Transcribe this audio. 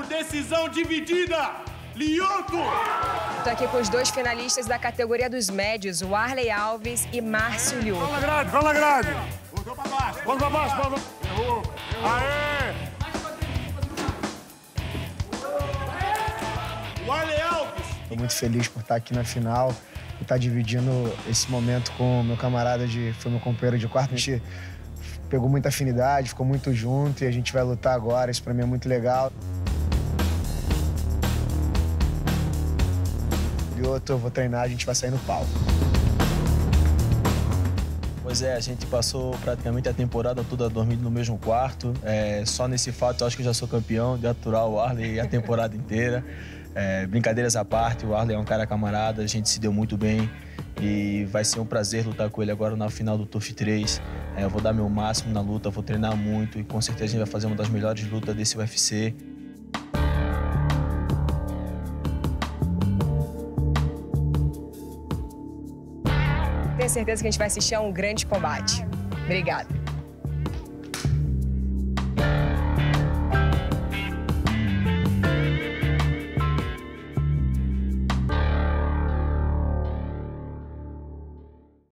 decisão dividida. Lioto! Tô aqui com os dois finalistas da categoria dos médios, o Arley Alves e Márcio Lioto. Fala grade, fala grade. Voltou pra baixo. Voltou pra baixo, voltou. Errou. Aê! O Arley Alves. Tô muito feliz por estar aqui na final e estar dividindo esse momento com o meu camarada de foi meu companheiro de quarto. A gente pegou muita afinidade, ficou muito junto e a gente vai lutar agora. Isso para mim é muito legal. Outro, eu vou treinar, a gente vai sair no palco. Pois é, a gente passou praticamente a temporada toda dormindo no mesmo quarto. É, só nesse fato eu acho que já sou campeão de aturar o Arley a temporada inteira. É, brincadeiras à parte, o Arley é um cara camarada, a gente se deu muito bem e vai ser um prazer lutar com ele agora na final do TUF 3. É, eu vou dar meu máximo na luta, vou treinar muito e com certeza a gente vai fazer uma das melhores lutas desse UFC. Tenho certeza que a gente vai assistir a um grande combate. Obrigada.